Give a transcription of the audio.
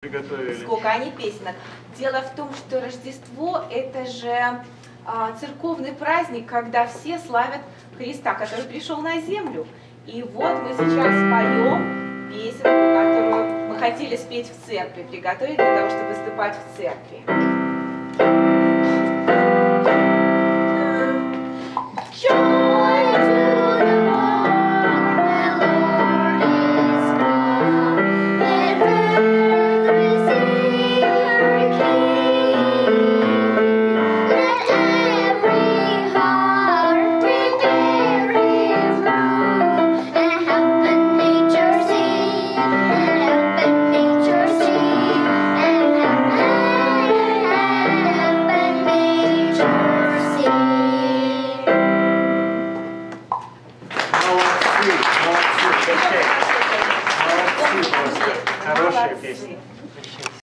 приготовили. Сколько они песенок. Дело в том, что Рождество это же а, церковный праздник, когда все славят Христа, который пришел на землю. И вот мы сейчас поем песенку, которую мы хотели спеть в церкви, приготовить для того, чтобы выступать в церкви. Молодцы, молодцы, качай. Молодцы, Молодцы. просто. Хорошая песня.